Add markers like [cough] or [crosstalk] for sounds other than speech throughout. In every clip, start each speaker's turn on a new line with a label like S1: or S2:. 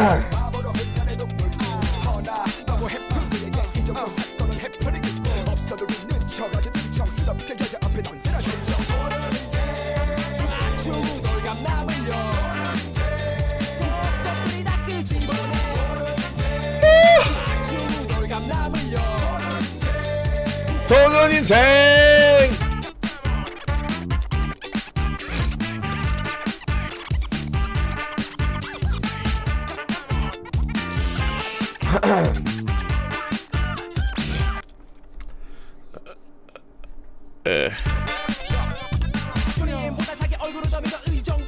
S1: は。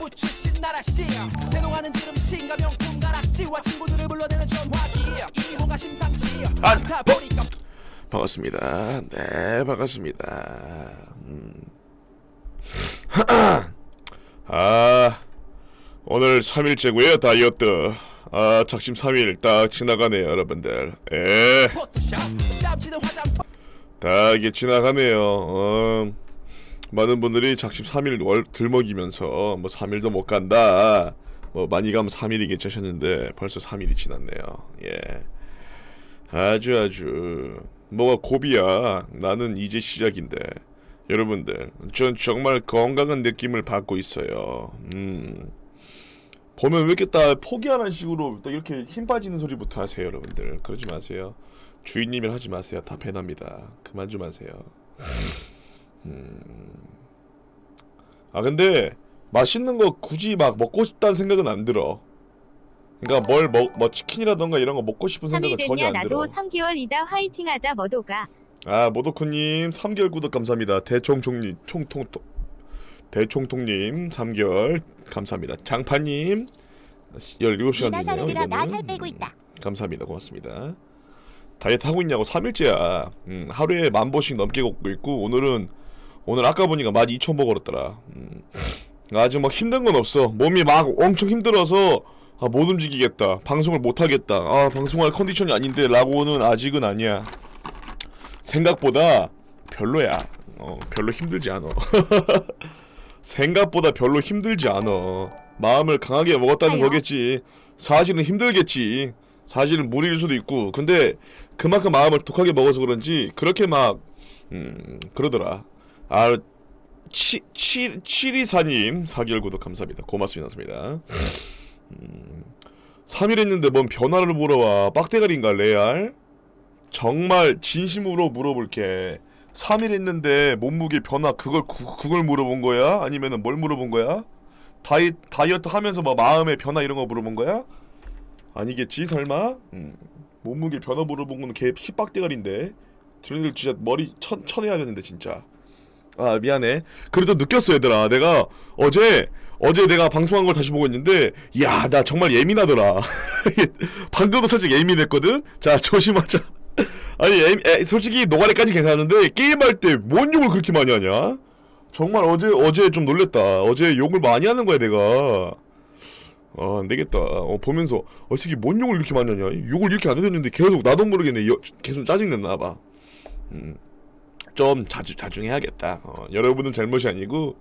S1: 의정부 출신 나라씨 대동하는 지름 신가 명품 가락지와 친구들을 불러내는 전화기 이호가 심상치 않다 보니까
S2: 반갑습니다. 네, 반갑습니다. 음. [clears throat] 아, 오늘 3일째고요 다이어트. 아, 작심 3일 딱 지나가네요, 여러분들. 예,
S1: 화장법
S2: 다 이게 지나가네요. 어, 많은 분들이 작심 3일 월 들먹이면서 뭐 3일도 못 간다. 뭐 많이 가면 3일이겠지 하셨는데 벌써 3일이 지났네요. 예. 아주 아주 뭐가 고비야. 나는 이제 시작인데. 여러분들, 전 정말 건강한 느낌을 받고 있어요. 음. 보면 왜 이렇게 딱 포기하는 식으로 또 이렇게 힘 빠지는 소리부터 하세요, 여러분들. 그러지 마세요. 주인님이 하지 마세요. 다 배납니다. 그만 좀 하세요. 음. 아 근데 맛있는 거 굳이 막 먹고 싶다는 생각은 안 들어. 그러니까 뭘 먹, 뭐 치킨이라던가 이런 거 먹고 싶은
S3: 3일
S2: 생각은 전혀 안
S3: 나도
S2: 들어.
S3: 3개월이다 화이팅하자 머도가
S2: 아 모도쿠님 3개월 구독 감사합니다. 대총총님 총통통 대총통님 3개월 감사합니다. 장파님 17시간
S4: 이나
S2: 됐네요.
S4: 사르들아 나살
S2: 이거는.
S4: 빼고 있다.
S2: 감사합니다. 고맙습니다. 다이어트 하고 있냐고 3일째야. 음, 하루에 만 보씩 넘게 걷고 있고 오늘은 오늘 아까 보니까 12,000보 걸었더라. 음, 아주 막 힘든 건 없어. 몸이 막 엄청 힘들어서 아, 못 움직이겠다. 방송을 못 하겠다. 아, 방송할 컨디션이 아닌데 라고는 아직은 아니야. 생각보다 별로야. 어, 별로 힘들지 않아. [laughs] 생각보다 별로 힘들지 않아. 마음을 강하게 먹었다는? 거겠지. 사실은 힘들겠지. 사실은 무리일 수도 있고. 근데 그만큼 마음을 독하게 먹어서 그런지 그렇게 막 음, 그러더라. 아, 치, 치, 치리사님 4개월 구독 감사합니다. 고맙습니다. 고맙습니다. 음, 3일 했는데 뭔 변화를 물어와. 빡대가리인가 레알? 정말 진심으로 물어볼게. 3일 했는데 몸무게 변화 그걸 그, 그걸 물어본 거야? 아니면은 뭘 물어본 거야? 다이 다이어트 하면서 뭐 마음의 변화 이런 거 물어본 거야? 아니겠지 설마? 음, 몸무게 변화 물어본 건 개 힙박대가리인데. 저희들 진짜 머리 천 쳐내야 되는데 진짜. 아 미안해. 그래도 느꼈어 얘들아. 내가 어제 어제 내가 방송한 걸 다시 보고 있는데 야 나 정말 예민하더라. [laughs] 방금도 살짝 예민했거든. 자 조심하자. [laughs] 아니 에, 에, 솔직히 노가리까지 괜찮은데 게임할 때 뭔 욕을 그렇게 많이 하냐? 정말 어제 어제 좀 놀랬다. 어제 욕을 많이 하는 거야 내가. 아 안되겠다. 어, 보면서 어, 이 새끼 뭔 욕을 이렇게 많이 하냐? 욕을 이렇게 안 해줬는데 계속 나도 모르겠네. 여, 계속 짜증냈나 봐. 음, 좀 자주 자중해야겠다. 어, 여러분은 잘못이 아니고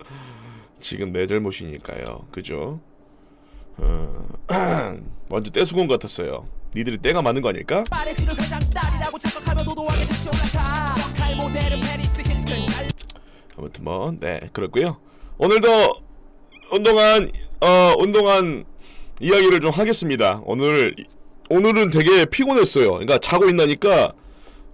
S2: 지금 내 잘못이니까요. 그죠? 어, [clears throat] 완전 떼수건 같았어요. 니들이 때가 많은 거 아닐까? 아무튼 뭐, 네, 그렇고요. 오늘도 운동한 어 운동한 이야기를 좀 하겠습니다. 오늘 오늘은 되게 피곤했어요. 그러니까 자고 있나니까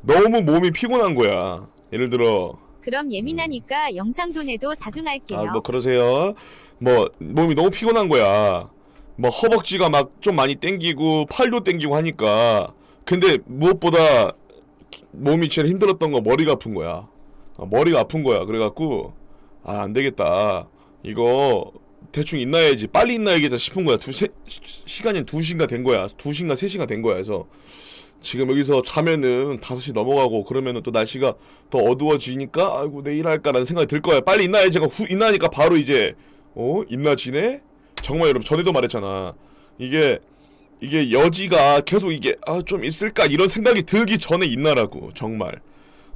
S2: 너무 몸이 피곤한 거야. 예를 들어
S3: 그럼 예민하니까 영상도 내도 자중할게요
S2: 아 뭐 그러세요. 뭐 몸이 너무 피곤한 거야. 뭐 허벅지가 막 좀 많이 땡기고 팔도 땡기고 하니까 근데 무엇보다 몸이 제일 힘들었던 건 머리가 아픈 거야. 아, 머리가 아픈 거야. 그래갖고 아 안 되겠다. 이거 대충 있나야지 빨리 있나야겠다 싶은 거야. 두 세, 시- 시간이 두 시간 된 거야. 두 시간 세 시간 된 거야. 그래서 지금 여기서 자면은 5시 넘어가고 그러면은 또 날씨가 더 어두워지니까 아이고 내일 할까라는 생각이 들 거야. 빨리 있나야지가 후 있나니까 바로 이제 어 있나지네. 정말 여러분 전에도 말했잖아. 이게 이게 여지가 계속 이게 아 좀 있을까 이런 생각이 들기 전에 있나라고 정말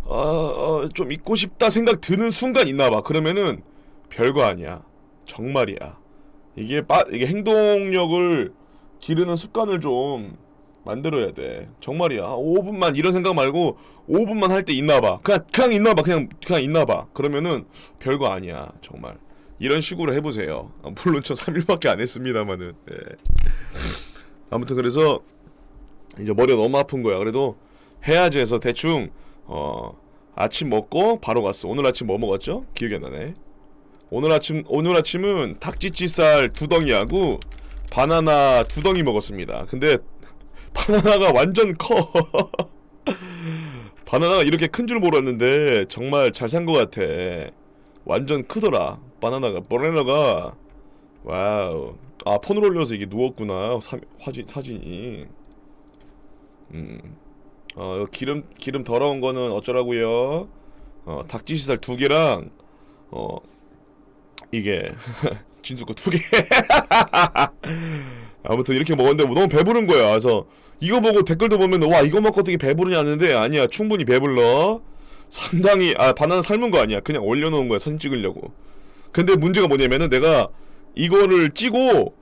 S2: 아좀 있고 싶다 생각 드는 순간 있나봐. 그러면은 별거 아니야. 정말이야. 이게 빠 이게 행동력을 기르는 습관을 좀 만들어야 돼. 정말이야. 5분만 이런 생각 말고 5분만 할 때 있나봐. 그냥 그냥 있나봐. 그냥 그냥 있나봐. 그러면은 별거 아니야. 정말. 이런 식으로 해보세요. 아, 물론 저 3일밖에 안 했습니다만은. 예. 아무튼 그래서 이제 머리가 너무 아픈 거야. 그래도 해야지 해서 대충 어 아침 먹고 바로 갔어. 오늘 아침 뭐 먹었죠? 기억이 안 나네. 오늘 아침 오늘 아침은 닭지찌살 두 덩이하고 바나나 두 덩이 먹었습니다. 근데 바나나가 완전 커. [laughs] 바나나가 이렇게 큰 줄 몰랐는데 정말 잘 산 것 같아. 완전 크더라. 바나나가 바나나가 Wow. 아 폰을 올려서 이게 누웠구나. 사, 화진 사진이. 음. 어 이거 기름 기름 더러운 거는 어쩌라고요? 어 닭찌찌살 두 개랑 어 이게 [laughs] 진수 거두 개. [laughs] 아무튼 이렇게 먹었는데 너무 배부른 거야. 그래서 이거 보고 댓글도 보면 와 이거 먹고 어떻게 배부르냐는데 아니야 충분히 배불러. 상당히 아 바나나 삶은 거 아니야. 그냥 올려놓은 거야 사진 찍으려고. 근데 문제가 뭐냐면은 내가 이거를 찌고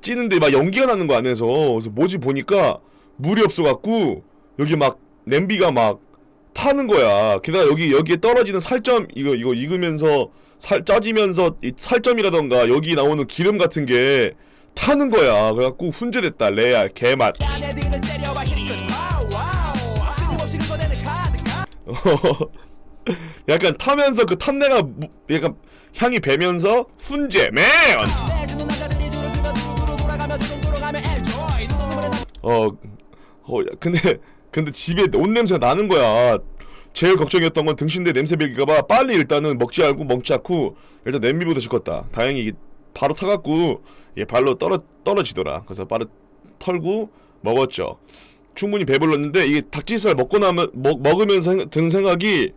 S2: 찌는데 막 연기가 나는 거 안에서 그래서 뭐지 보니까 물이 없어갖고 여기 막 냄비가 막 타는 거야. 게다가 여기 여기에 떨어지는 살점 이거 이거 익으면서 살 짜지면서 이 살점이라던가 여기 나오는 기름 같은 게 타는 거야. 그래갖고 훈제됐다. 레알 개맛. [laughs] 약간 타면서 그 탄내가 무- 약간 향이 배면서 훈제 맨. 어, 어, 야, 근데, 근데 집에 옷 냄새가 나는 거야. 제일 걱정이었던 건 등신대 냄새 배기가봐. 빨리 일단은 먹지 않고 먹지 않고 일단 냄비부터 씻었다. 다행히 바로 타갖고 얘 발로 떨어 떨어지더라. 그래서 바로 털고 먹었죠. 충분히 배불렀는데 이게 닭지살 먹고 나면 먹, 먹으면서 생- 든 생각이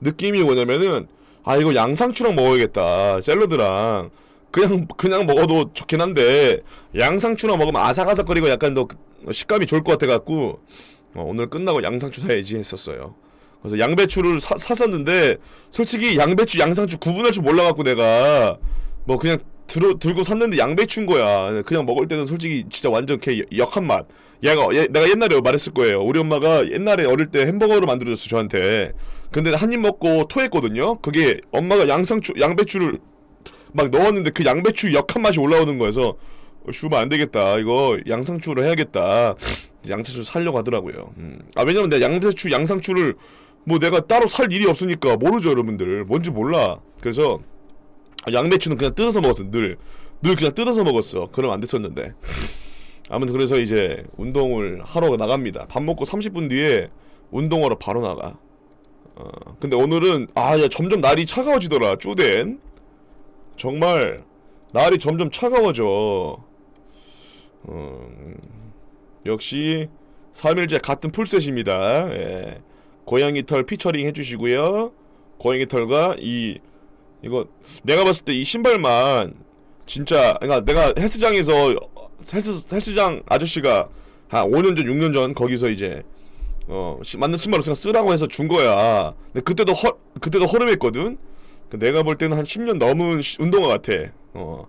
S2: 느낌이 뭐냐면은 아 이거 양상추랑 먹어야겠다. 샐러드랑 그냥 그냥 먹어도 좋긴 한데 양상추랑 먹으면 아삭아삭거리고 약간 더 그- 식감이 좋을 것 같아갖고 어, 오늘 끝나고 양상추 사야지 했었어요. 그래서 양배추를 사, 샀었는데 솔직히 양배추 양상추 구분할 줄 몰라갖고 내가 뭐 그냥 들어, 들고 샀는데 양배추인 거야. 그냥 먹을 때는 솔직히 진짜 완전 개 역한 맛. 얘가 얘- 내가 옛날에 말했을 거예요. 우리 엄마가 옛날에 어릴 때 햄버거를 만들어줬어 저한테. 근데 한 입 먹고 토했거든요. 그게 엄마가 양상추 양배추를 막 넣었는데 그 양배추 역한 맛이 올라오는 거여서 어, 주면 안 되겠다. 이거 양상추로 해야겠다. 양상추 살려고 하더라고요. 음. 아 왜냐면 내가 양배추 양상추를 뭐 내가 따로 살 일이 없으니까 모르죠 여러분들. 뭔지 몰라. 그래서 양배추는 그냥 뜯어서 먹었어 늘. 늘 그냥 뜯어서 먹었어. 그럼 안 됐었는데. 아무튼 그래서 이제 운동을 하러 나갑니다. 밥 먹고 30분 뒤에 운동하러 바로 나가. 어, 근데 오늘은 아, 야, 점점 날이 차가워지더라. 쪼댄. 정말 날이 점점 차가워져. 음, 역시 3일째 같은 풀셋입니다. 예. 고양이 털 피처링 해주시고요. 고양이 털과 이 이거 내가 봤을 때 이 신발만 진짜 그러니까 내가 헬스장에서 헬스 헬스장 아저씨가 한 5년 전 6년 전 거기서 이제 어 시- 맞는 신발 없으니까 쓰라고 해서 준 거야. 근데 그때도 허 그때도 허름했거든. 그 내가 볼 때는 한 10년 넘은 시- 운동화 같아. 어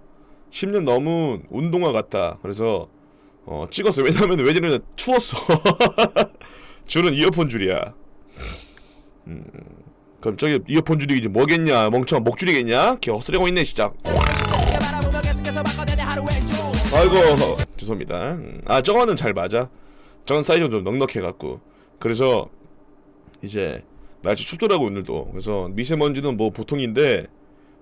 S2: 10년 넘은 운동화 같다. 그래서 어 찍었어. 왜냐면 왜냐면 추웠어. [laughs] 줄은 이어폰 줄이야. 음 그럼 저기 이어폰 줄이지 뭐겠냐 멍청한 목 줄이겠냐? 개 헛소리하고 있네
S1: 왼쪽
S2: 아이고 죄송합니다. 음, 아 저거는 잘 맞아. 저건 사이즈가 좀 넉넉해갖고 그래서 이제 날씨 춥더라고 오늘도. 그래서 미세먼지는 뭐 보통인데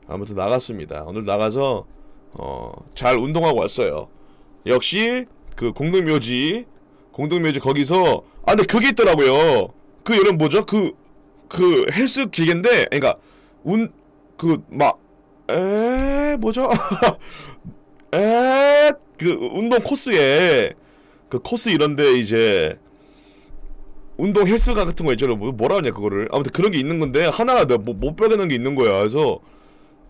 S2: 아무튼 나갔습니다. 오늘 나가서 어 잘 운동하고 왔어요. 역시 그 공동묘지 공동묘지 거기서 아 근데 그게 있더라고요. 그 여러분 뭐죠? 그 그 헬스 기계인데 그러니까 운 그 막 에 뭐죠? [laughs] 에, 그 운동 코스에 그 코스 이런데 이제 운동 헬스가 같은 거 있잖아요. 뭐- 뭐라 하냐 그거를. 아무튼 그런 게 있는 건데 하나가 내가 뭐, 못 빼겠는 게 있는 거야. 그래서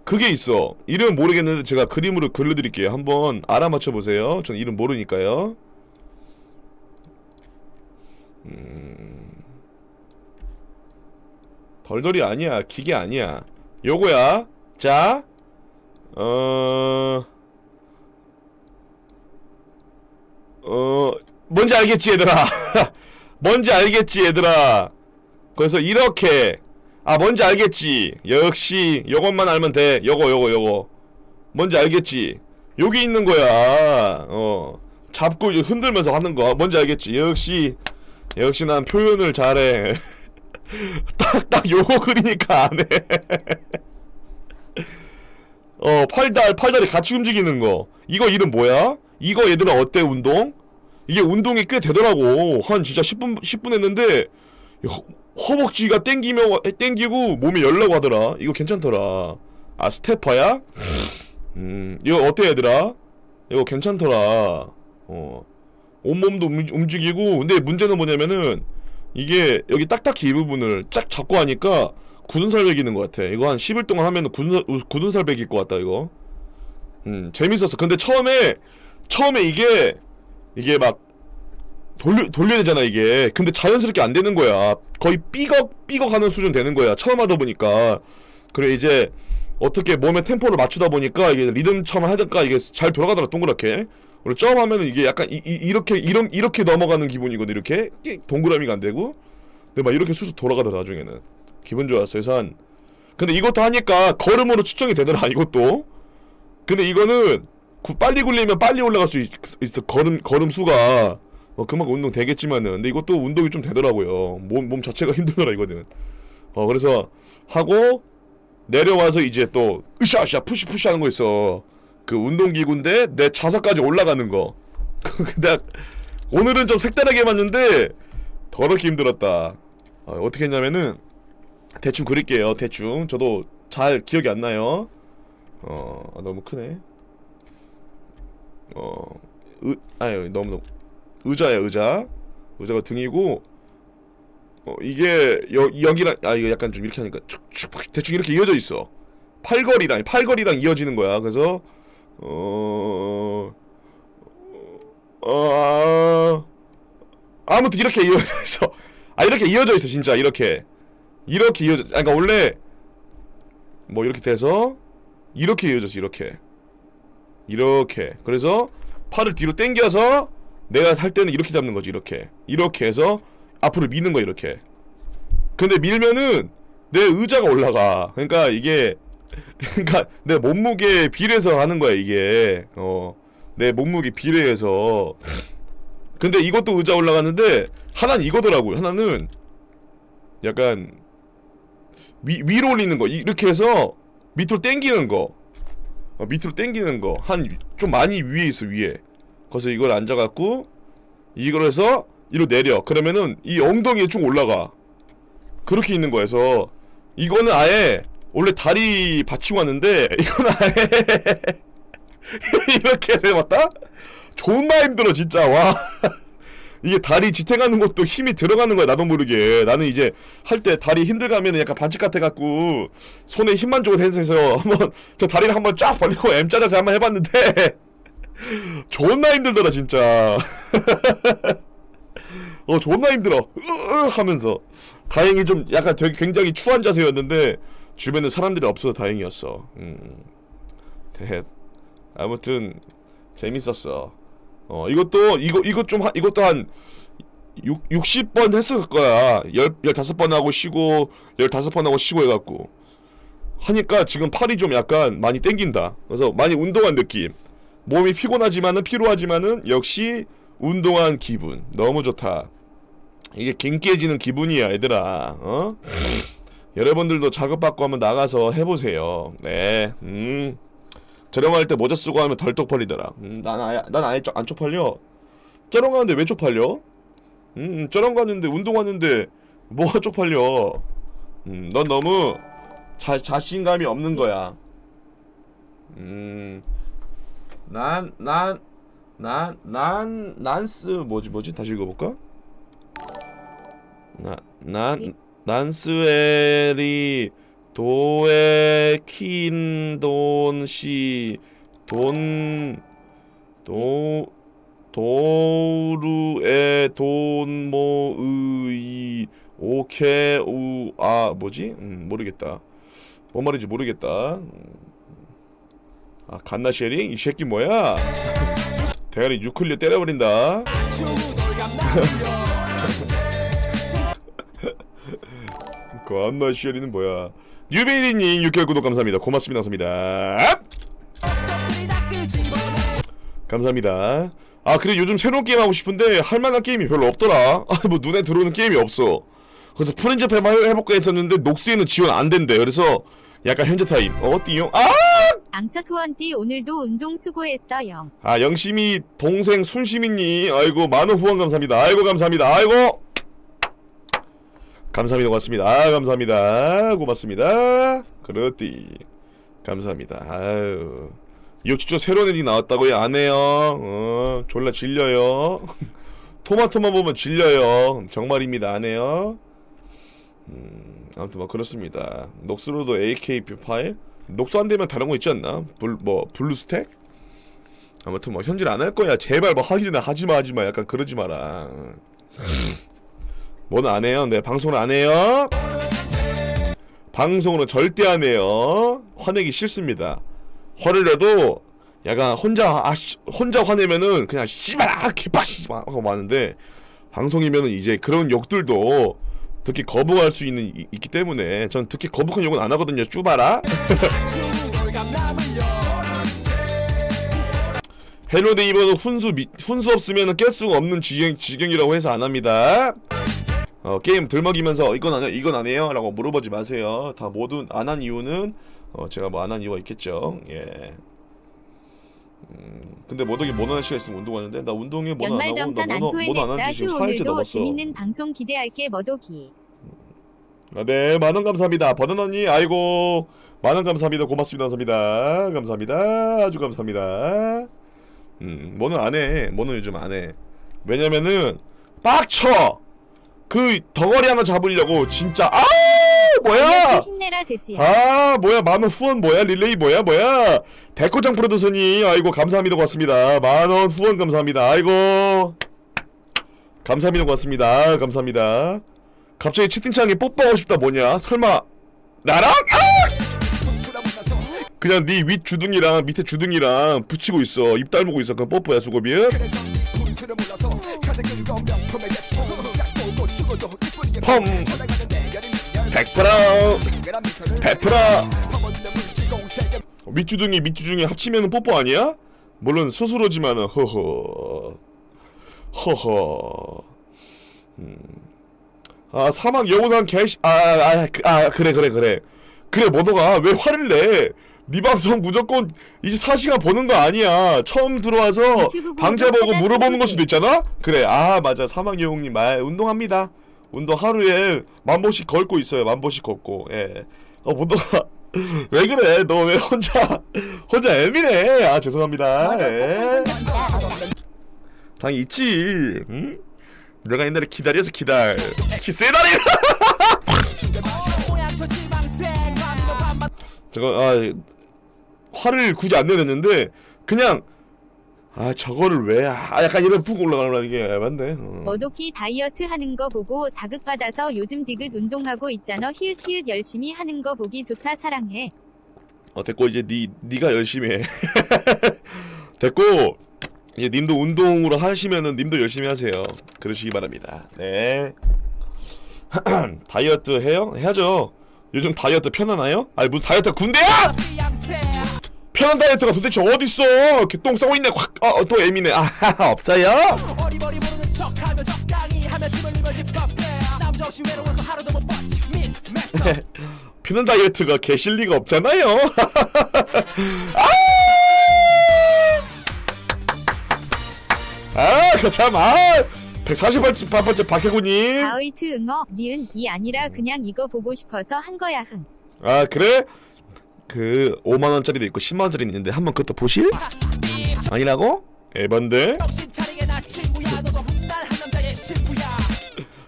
S2: 그게 있어. 이름 모르겠는데 제가 그림으로 글려드릴게요. 한번 알아맞혀 보세요. 전 이름 모르니까요. 음... 덜덜이 아니야. 기계 아니야. 요거야. 자, 어. 어. 뭔지 알겠지 얘들아? [laughs] 뭔지 알겠지 얘들아? 그래서 이렇게. 아 뭔지 알겠지? 역시 요것만 알면 돼. 요거 요거 요거. 뭔지 알겠지? 여기 있는 거야. 어. 잡고 흔들면서 하는 거. 뭔지 알겠지? 역시 역시 난 표현을 잘해 [laughs] 딱 딱 요거 그리니까 안 해 어 팔달 팔다리 같이 움직이는 거 이거 이름 뭐야? 이거 얘들아 어때 운동? 이게 운동이 꽤 되더라고 한 진짜 10분 10분 했는데 허, 허벅지가 땡기며 땡기고 몸이 열라고 하더라 이거 괜찮더라 아 스테퍼야? 음 이거 어때 얘들아? 이거 괜찮더라 어 온몸도 움- 움직이고 근데 문제는 뭐냐면은 이게 여기 딱딱히 이 부분을 쫙 잡고 하니까 굳은 살 베기는 것 같아. 이거 한 10일 동안 하면은 굳은, 살- 굳은 살 베길 것 같다 이거. 음 재밌었어. 근데 처음에 처음에 이게 이게 막 돌려 돌려야 되잖아 이게. 근데 자연스럽게 안 되는 거야. 거의 삐걱 삐걱 하는 수준 되는 거야. 처음 하다 보니까. 그래 이제 어떻게 몸의 템포를 맞추다 보니까 이게 리듬처럼 하니까 이게 잘 돌아가더라 동그랗게 그리고 점하면은 이게 약간 이, 이, 이 렇게 이런 이렇게 넘어가는 기분이거든 이렇게. 끼- 동그라미가 안 되고. 근데 막 이렇게 수수 돌아가더라 나중에는. 기분 좋았어 그래서 한 근데 이것도 하니까 걸음으로 측정이 되더라 이것도. 근데 이거는 구- 빨리 굴리면 빨리 올라갈 수 있, 있어 걸음 걸음 수가. 어, 그만큼 운동 되겠지만은. 근데 이것도 운동이 좀 되더라고요. 몸, 몸 자체가 [laughs] 힘들더라 이거는. 어 그래서 하고 내려와서 이제 또 으쌰으쌰 푸시 푸시 하는 거 있어 그 운동기구인데 내 좌석까지 올라가는 거. [laughs] 근데 오늘은 좀 색다르게 봤는데 더럽게 힘들었다. 어, 어떻게 했냐면은 대충 그릴게요 대충. 저도 잘 기억이 안 나요. 어 아, 너무 크네. 어 의, 아유 너무 너무. 의자야 의자. 의자가 등이고 어 이게 여, 여기랑 아 이거 약간 좀 이렇게 하니까 축축 대충 이렇게 이어져 있어. 팔걸이랑 팔걸이랑 이어지는 거야. 그래서 어 어, 아무튼 이렇게 이어져 있어 아 이렇게 이어져 있어 진짜 이렇게. 이렇게 이어져 아 그러니까 원래 뭐 이렇게 돼서 이렇게 이어졌어 이렇게. 이렇게. 그래서 팔을 뒤로 당겨서 내가 할 때는 이렇게 잡는 거지 이렇게. 이렇게 해서 앞으로 미는 거 이렇게. 근데 밀면은 내 의자가 올라가. 그러니까 이게 그러니까 내 몸무게 비례해서 하는 거야 이게. 어 내 몸무게 비례해서. 근데 이것도 의자 올라가는데 하나는 이거더라고요. 하나는 약간 위, 위로 올리는 거. 이렇게 해서 밑으로 당기는 거. 어, 밑으로 당기는 거. 한 좀 많이 위에 있어 위에. 그래서 이걸 앉아갖고 이걸 해서 이로 내려. 그러면은 이 엉덩이에 쭉 올라가. 그렇게 있는 거여서 이거는 아예 원래 다리 받치고 왔는데 [laughs] 이건 아예 [laughs] 이렇게 해봤다? 존나 힘들어 진짜. 와. [laughs] 이게 다리 지탱하는 것도 힘이 들어가는 거야 나도 모르게. 나는 이제 할 때 다리 힘들가면 약간 반칙 같아갖고 손에 힘만 주고 해서 한번 저 다리를 한번 쫙 벌리고 M자 자세 한번 해봤는데 존나 힘들더라 진짜. 어 존나 힘들어. 으으 하면서. 다행히 좀 약간 되게 굉장히 추한 자세였는데 주변에 사람들이 없어서 다행이었어. 음 대 아무튼 재밌었어. 어 이것도 이거 이것 좀 하, 이것도 한 6, 60번 했을 거야. 10, 15번 하고 쉬고 15번 하고 쉬고 해 갖고. 하니까 지금 팔이 좀 약간 많이 땡긴다. 그래서 많이 운동한 느낌. 몸이 피곤하지만은 피로하지만은 역시 운동한 기분. 너무 좋다. 이게 갱깨지는 기분이야 얘들아. 어? 여러분들도 작업받고 한번 나가서 해보세요 네 음 저렴할 때 모자 쓰고 하면 덜 쪽팔리더라 음, 난 아예 난 아예 쪽- 안 쪽팔려 쩌렁 가는데 왜 쪽팔려? 음 쩌렁 가는데 운동 왔는데 뭐가 쪽팔려 음 넌 너무 자, 자신감이 없는 거야 음 난, 난, 난, 난, 난스, 뭐지, 뭐지? 다시 읽어볼까? 나, 난, 난스에리, 도에, 킨, 돈, 시, 돈, 도, 도루에, 돈, 모, 의, 오케, 우, 아, 뭐지? 음, 모르겠다. 뭔 말인지 모르겠다. 음. 아, 갓나 쉐링? 이 새끼 뭐야? [laughs] 대가리 유클리어 때려버린다 그 안나 시어리는 뭐야? 유베이리님 6개월 구독 감사합니다. 고맙습니다. 감사합니다. 감사합니다. 아 그래 요즘 새로운 게임 하고 싶은데 할만한 게임이 별로 없더라. [laughs] 아 뭐 눈에 들어오는 게임이 없어. 그래서 프렌즈 해봐 해볼까 했었는데 녹스에는 지원 안 된대. 그래서 약간 현재 타임. 어 띠용 아!
S3: 앙처 투원띠 오늘도 운동 수고했어요.
S2: 아 영심이 동생 순시민님. 아이고 만원 후원 감사합니다. 아이고 감사합니다. 아이고 감사합니다. 고맙습니다. 아 감사합니다. 고맙습니다. 그렇디. 감사합니다. 아유. 이거 진짜 새로운 애디 나왔다고요 안 해요? 어 졸라 질려요. [laughs] 토마토만 보면 질려요. 정말입니다. 안 해요? 음 아무튼 뭐 그렇습니다. 녹스로도 AKP 파일? 녹스 안 되면 다른 거 있지 않나? 불 뭐 블루스택? 아무튼 뭐 현질 안 할 거야. 제발 뭐 하기 전에 하지마 하지마. 약간 그러지 마라 뭐는 안 해요? 네 방송을 안 해요? 방송으로 절대 안 해요. 화내기 싫습니다. 화를 내도 약간 혼자 아 씨, 혼자 화내면은 그냥 씨발 아 개빡 씨발 하고 마는데 방송이면은 이제 그런 욕들도 듣기 거부할 수 있는 이- 있기 때문에 전 듣기 거북한 욕은 안 하거든요. 쭈바라. [laughs] 헬로데 이번은 훈수 미, 훈수 없으면 깰 수가 없는 지경, 지경이라고 해서 안 합니다. 어, 게임 들먹이면서 이건 안 해, 이건 안 해요? 라고 물어보지 마세요. 다 모두 안 한 이유는 어, 제가 뭐 안 한 이유가 있겠죠. 예. 음, 근데 모덕이 모노한 시간 있으면 운동하는데 나 운동에 모노 안 하고 나
S3: 연말정산 안
S2: 모노 모노 안
S3: 토해냈다.
S2: 한지 지금
S3: 휴
S2: 4일째
S3: 오늘도
S2: 넘었어.
S3: 재밌는 방송 기대할게 머독이.
S2: 아, 네, 만원 감사합니다. 버든 언니, 아이고, 만원 감사합니다. 고맙습니다. 감사합니다. 감사합니다. 아주 감사합니다. 음, 뭐는 안 해. 뭐는 요즘 안 해. 왜냐면은, 빡쳐! 그 덩어리 하나 잡으려고, 진짜, 아! 뭐야! 아, 뭐야, 만원 후원 뭐야? 릴레이 뭐야? 뭐야? 대코장 프로듀서니, 아이고, 감사합니다. 고맙습니다. 만원 후원 감사합니다. 아이고. 감사합니다. 고맙습니다. 감사합니다. 갑자기 채팅창에 뽀뽀하고 싶다 뭐냐? 설마 나랑? 아! 그냥 네 윗 주둥이랑 밑에 주둥이랑 붙이고 있어. 입 달무고 있어. 그건 뽀뽀야 수고비 펌.
S1: 쳐다가는데 여린
S2: 열100%
S1: 징그란 미소를
S2: 100%
S1: 퍼붓는 물질 공세에
S2: 밑주둥이 밑주둥이 합치면은 뽀뽀 아니야? 물론 스스로지만은 허허 허허 음. 아 사막 여우상 개시 아아 그, 아, 그래 그래 그래 그래 모더가 왜 화를 내? 네 방송 무조건 24시간 보는 거 아니야. 처음 들어와서 방제
S3: 구독
S2: 보고 물어보는 걸. 수도 있잖아? 그래, 아, 맞아. 사막 여우님 말, 운동합니다. 운동 하루에 만 번씩 걷고 있어요. 만 번씩 걷고, 예. 어, 모더가, [laughs] 왜 그래? 너 왜 혼자, 혼자 애미네? 아, 죄송합니다. 예. 당연히 있지, 응? 내가 옛날에 기다려서 기다려. 기세다리! [laughs] 저거 아 화를 굳이 안 내냈는데 그냥 아 저거를 왜 아 약간 이런 푹 올라가는 게 맞네. 어.
S3: 머독기 다이어트 하는 거 보고 자극받아서 요즘 디귿 운동하고 있잖아. 히읗 히읗 열심히 하는 거 보기 좋다. 사랑해.
S2: 어 됐고 이제 니 니가 열심히 해. [laughs] 됐고 이제 님도 운동으로 하시면은 님도 열심히 하세요. 그러시기 바랍니다. 네. [clears throat] 다이어트 해요? 해야죠. 요즘 다이어트 편하나요? 아니 무슨 다이어트 군대야? 편한 다이어트가 도대체 어딨어? 이렇게 똥 싸고 있네. 확. 어, 또 애미네. 아, [laughs] 없어요? [laughs] 피는 다이어트가 개실 리가 없잖아요. [laughs] 아! 아, 그참 아! 148번째 박혜구님.
S3: 가을트 응어 니은 이 아니라 그냥 이거 보고 싶어서 한 거야 흥.
S2: 아, 그래? 그 5만 원짜리도 있고 10만 원짜리 있는데 한번 그것도 보실? 아니라고? 에반데?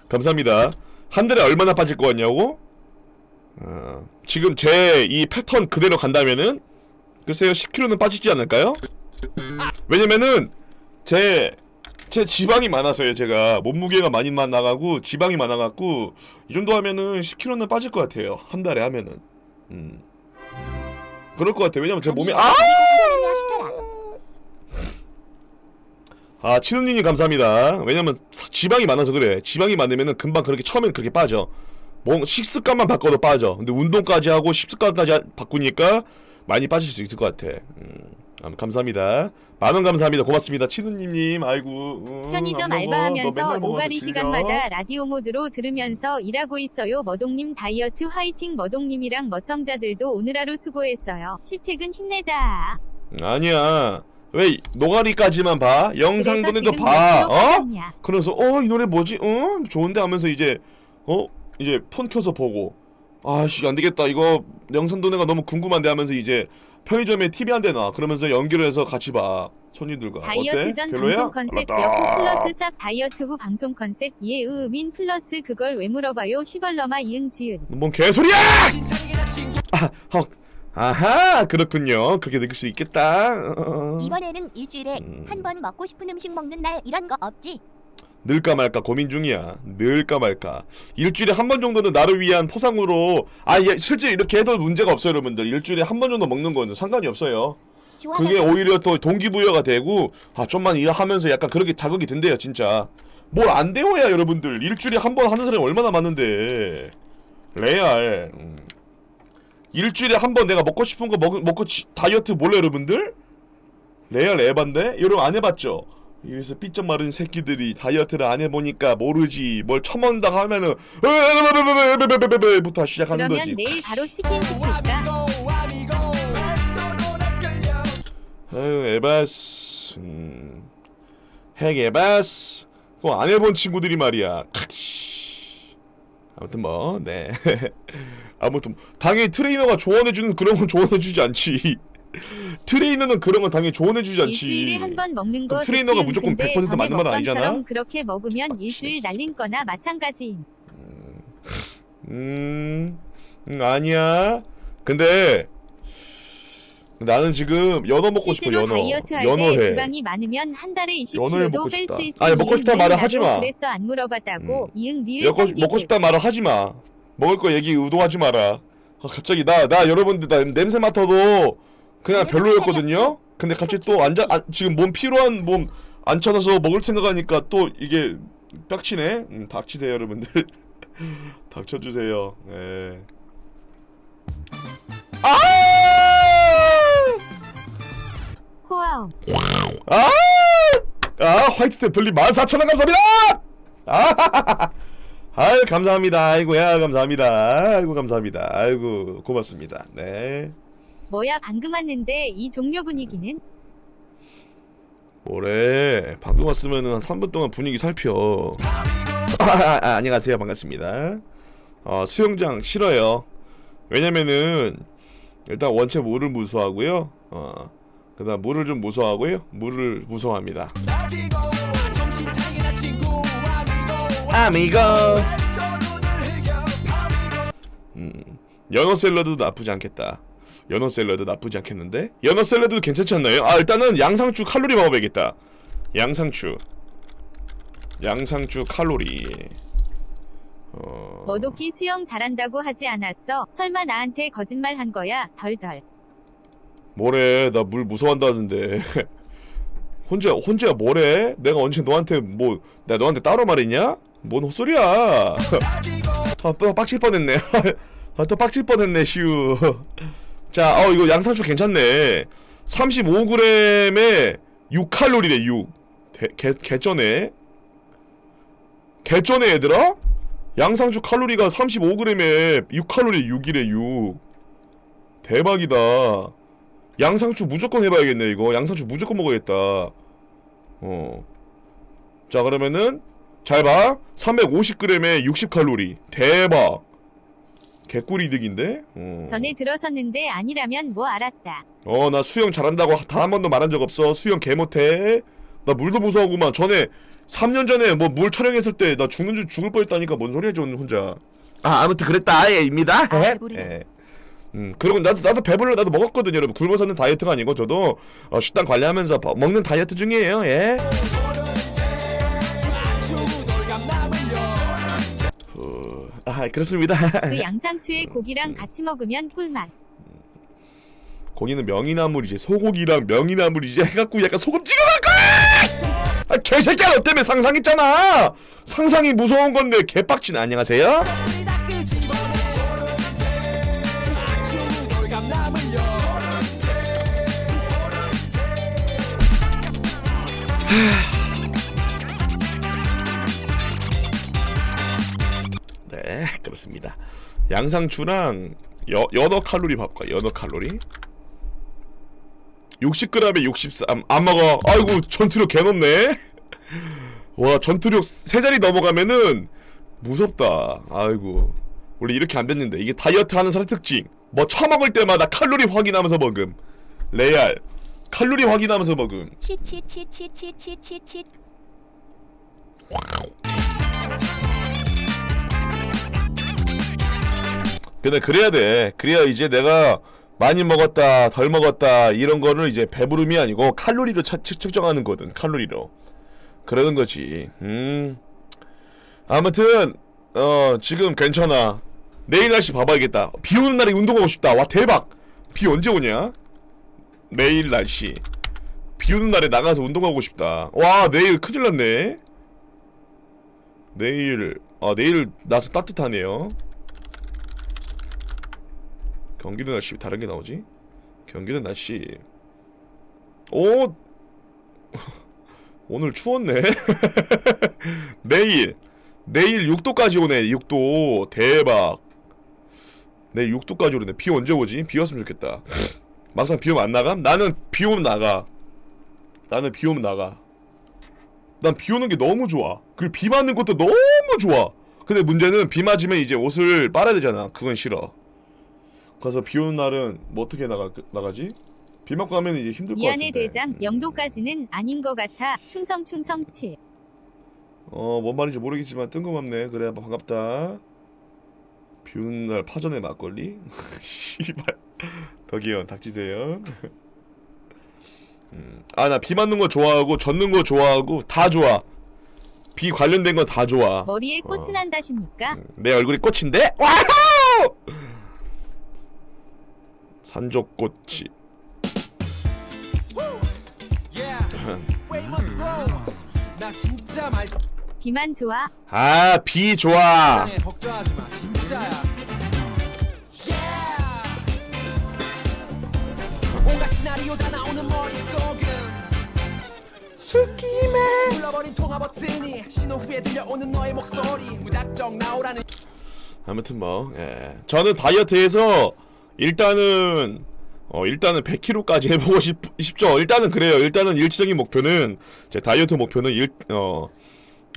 S2: 감사합니다. 한 달에 얼마나 빠질 것 같냐고? 어, 지금 제 이 패턴 그대로 간다면은 글쎄요 10kg는 빠지지 않을까요? 왜냐면은 제 제 지방이 많아서요 제가 몸무게가 많이 만 나가고 지방이 많아갖고 이 정도 하면은 10kg는 빠질 것 같아요 한 달에 하면은 음 그럴 것 같아요 왜냐면 제 몸이 아 아 치누님이 감사합니다. 왜냐면 사- 지방이 많아서 그래. 지방이 많으면은 금방 그렇게 처음엔 그렇게 빠져. 뭐 식습관만 바꿔도 빠져. 근데 운동까지 하고 식습관까지 하- 바꾸니까 많이 빠질 수 있을 것 같아. 음, 아, 감사합니다. 만원 감사합니다. 고맙습니다. 치누님님. 아이고. 음,
S3: 편의점 알바하면서 오가리. 시간마다 라디오 모드로 들으면서 일하고 있어요. 머동님 다이어트 화이팅 머동님이랑 머청자들도 오늘 하루 수고했어요. 실택은 힘내자.
S2: 아니야. 왜 노가리까지만 봐? 영상 도내도 봐. 어? 그래서 어 이 노래 뭐지? 어 좋은데 하면서 이제 어 이제 폰 켜서 보고 아씨 안 되겠다 이거 영상 도내가 너무 궁금한데 하면서 이제 편의점에 TV 한대 놔. 그러면서 연결을 해서 같이 봐. 손님들과
S3: 다이어트
S2: 어때?
S3: 전
S2: 별로야?
S3: 방송 컨셉. 여포 플러스 쌉 다이어트 후 방송 컨셉 예으민 플러스 그걸 왜 물어봐요 쉬벌러마 이응 지은
S2: 뭔 개소리야! 아, 헉. 아하 그렇군요. 그렇게 느낄 수 있겠다. 어.
S4: 이번에는 일주일에
S2: 음.
S4: 한번 먹고 싶은 음식 먹는 날 이런 거 없지?
S2: 늘까 말까 고민 중이야. 늘까 말까. 일주일에 한 번 정도는 나를 위한 포상으로 아 예, 실제 이렇게 해도 문제가 없어요, 여러분들. 일주일에 한 번 정도 먹는 거는 상관이 없어요. 그게 오히려 또 동기부여가 되고 아 좀만 일하면서 약간 그렇게 자극이 된대요, 진짜. 뭘안 되어야 여러분들. 일주일에 한 번 하는 사람이 얼마나 많은데. 레알. 음. 일주일에 한 번 내가 먹고 싶은 거 먹, 먹고 지- 다이어트 몰래 여러분들? 레알 에반데? 여러분 안 해봤죠? 이래서 삐쩍 마른 새끼들이 다이어트를 안 해보니까 모르지 뭘 처먹는다 하면은 부터 시작하는
S3: 그러면
S2: 거지
S3: 내일 바로 치킨 시킬까?
S2: 아유 에바스 음. 핵 에바스 그거 안 해본 친구들이 말이야. 아무튼 뭐네 아무튼 당연히 트레이너가 조언해주는 그런 건 조언해주지 않지 [laughs] 트레이너는 그런 건 당연히 조언해 주지 않지
S3: 일주일에 한 번 먹는 거
S2: 트레이너가. 무조건
S3: 근데
S2: 100%
S3: 전에
S2: 맞는 건 아니잖아?
S3: 그렇게 먹으면 일주일 날린 거나 마찬가지.
S2: 음, 음 아니야 근데 나는 지금 연어 먹고 싶어 연어
S3: 때
S2: 연어회
S3: 지방이 많으면 한 달에
S2: 연어를
S3: 20kg도
S2: 먹고
S3: 뺄
S2: 싶다.
S3: 수 있으니
S2: 아니, 먹고 싶다 말을 하지 마.
S3: 그래서 안 물어봤다고.
S2: 음.
S3: 이응 리을
S2: 먹고. 먹고 싶다 말을 하지 마. 먹을 거 얘기 의도하지 마라. 아, 갑자기 나, 나 여러분들 나 냄새 맡아도 그냥 별로였거든요. 근데 갑자기 또 앉아, 아, 지금 몸 피로한 몸 앉혀놔서 먹을 생각하니까 또 이게 빡치네. 음, 닥치세요 여러분들. [laughs] 닥쳐주세요. 네. 아!
S3: 코아오.
S2: 아! 아, 화이트템 별리 14,000원 감사합니다! 아! [laughs] 아유, 감사합니다. 아이고야, 감사합니다. 아이고, 감사합니다. 아이고, 고맙습니다. 네.
S3: 뭐야 방금 왔는데 이 종료 분위기는
S2: 뭐래. 방금 왔으면은 한 3분 동안 분위기 살펴. [laughs] 아, 아, 아, 안녕하세요. 반갑습니다. 어, 수영장 싫어요. 왜냐면은, 일단 원체 물을 무서워하고요. 어, 그 다음 물을 좀 무서워하고요. 물을 무서워합니다. 아미고. 음, 연어 샐러드도 나쁘지 않겠다. 연어 샐러드 나쁘지 않겠는데? 연어 샐러드도 괜찮지 않나요? 아 일단은 양상추 칼로리 먹어봐야겠다. 양상추. 양상추 칼로리. 어...
S3: 머도끼 수영 잘한다고 하지 않았어. 설마 나한테 거짓말 한 거야. 덜덜.
S2: 뭐래? 나 물 무서워한다는데. [laughs] 혼자 혼자 뭐래? 내가 언제 너한테 뭐 내가 너한테 따로 말했냐? 뭔 헛소리야? [laughs] 아, 또 빡칠 뻔했네. [laughs] 아, 또 빡칠 뻔했네, 슈. 자, 어 이거 양상추 괜찮네. 35g에 6칼로리래, 6. 개, 개, 개쩌네. 개쩌네, 얘들아? 양상추 칼로리가 35g에 6칼로리 6이래, 6. 대박이다. 양상추 무조건 해봐야겠네, 이거. 양상추 무조건 먹어야겠다. 어. 자, 그러면은, 잘 봐. 350g에 60칼로리. 대박. 개꿀 이득인데? 어.
S3: 전에 들어섰는데 아니라면 뭐 알았다.
S2: 어, 나 수영 잘한다고 단 한 번도 말한 적 없어. 수영 개 못해. 나 물도 무서워하구만. 전에 3년 전에 뭐 물 촬영했을 때 나 죽는 줄 죽을 뻔했다니까 뭔 소리야, 저 혼자. 아, 아무튼 그랬다. 예입니다.
S4: 아.
S2: 예. 음, 그리고 나도 나도 배불러 나도 먹었거든요, 여러분. 굶어서는 다이어트가 아니고 저도 어, 식단 관리하면서 버- 먹는 다이어트 중이에요. 예. 아, 그렇습니다.
S3: 그 양상추에 고기랑 같이 먹으면 꿀맛.
S2: 거기는 명이나물이지 소고기랑 명이나물이지 해갖고 약간 소금 찍어갈 거야! 아 개새끼야 너 때문에 상상했잖아 상상이 무서운 건데 개빡친 안녕하세요 그렇습니다. 양상추랑 여, 연어 칼로리 바꿔 연어 칼로리? 60g에 63 안 먹어. 아이고 전투력 개높네. [laughs] 와 전투력 세 자리 넘어가면은 무섭다. 아이고 원래 이렇게 안 됐는데. 이게 다이어트 하는 사람 특징. 뭐 처먹을 때마다 칼로리 확인하면서 먹음. 레알. 칼로리 확인하면서 먹음.
S4: 치치치치치치치치
S2: 근데 그래야 돼. 그래야 이제 내가 많이 먹었다, 덜 먹었다 이런 거를 이제 배부름이 아니고 칼로리로 차, 측- 측정하는 거든. 칼로리로. 그러는 거지. 음. 아무튼 어 지금 괜찮아. 내일 날씨 봐봐야겠다. 비 오는 날에 운동하고 싶다. 와 대박. 비 언제 오냐? 내일 날씨. 비 오는 날에 나가서 운동하고 싶다. 와 내일 큰일 났네. 내일 아 내일 나서 따뜻하네요. 경기도 날씨 다른 게 나오지? 경기도 날씨. 오! [laughs] 오늘 추웠네. [laughs] 내일 내일 6도까지 오네 6도. 대박. 내일 6도까지 오네. 비 언제 오지? 비 왔으면 좋겠다. [laughs] 막상 비 오면 안 나감? 나는 비 오면 나가. 나는 비 오면 나가. 난 비 오는 게 너무 좋아. 그리고 비 맞는 것도 너무 좋아. 근데 문제는 비 맞으면 이제 옷을 빨아야 되잖아. 그건 싫어 그래서 비 오는 날은 뭐 어떻게 나가 나가지? 비 맞고 하면 이제 힘들 것
S3: 미안해
S2: 같은데.
S3: 대장
S2: 음.
S3: 영도까지는 아닌 것 같아 충성 충성 7
S2: 어, 뭔 말인지 모르겠지만 뜬금없네. 그래, 반갑다. 비 오는 날 파전에 막걸리? [laughs] 씨발. 덕이형, 닥치세요. 음. 아, 나 비 맞는 거 좋아하고, 젖는 거 좋아하고, 다 좋아. 비 관련된 건 다 좋아.
S3: 머리에 꽃이
S2: 어.
S3: 난다십니까?
S2: 내 얼굴이 꽃인데? Wow! 산적꽃이.
S3: 비만 좋아
S2: 아, 비 좋아.
S1: 불러버린 통화 버튼이 신호 후에 들려오는 너의 목소리 무작정 나오라는
S2: 아무튼 뭐, 예. 저는 다이어트해서 일단은 어 일단은 100kg까지 해보고 싶, 싶죠. 일단은 그래요. 일단은 일치적인 목표는 제 다이어트 목표는 일 어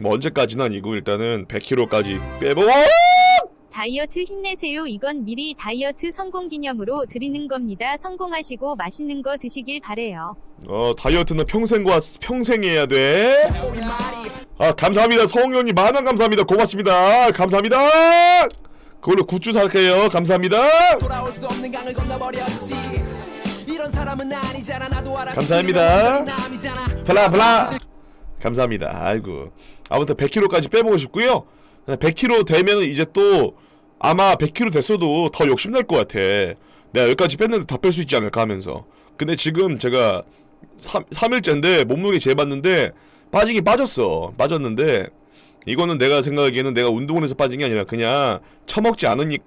S2: 뭐 언제까지는 아니고 일단은 100kg까지 빼보고
S3: 다이어트 힘내세요 이건 미리 다이어트 성공 기념으로 드리는 겁니다 성공하시고 맛있는 거 드시길 바래요
S2: 어 다이어트는 평생과 평생 해야 돼. 아 감사합니다. 성훈님 만원 감사합니다. 고맙습니다. 감사합니다. 그걸로 굿즈 살게요. 감사합니다.
S1: 돌아올 수 없는 강을 건너버렸지. 이런 사람은 아니잖아. 나도 알아
S2: 감사합니다. 블라 블라. 감사합니다. 아이고. 아무튼 100kg까지 빼보고 싶고요. 100kg 되면 이제 또 아마 100kg 됐어도 더 욕심날 것 같아. 내가 여기까지 뺐는데 다 뺄 수 있지 않을까 하면서. 근데 지금 제가 3, 3일째인데 몸무게 재봤는데 빠지긴 빠졌어. 빠졌는데 이거는 내가 생각하기에는 내가 운동을 해서 빠진 게 아니라 그냥 처먹지 않으니까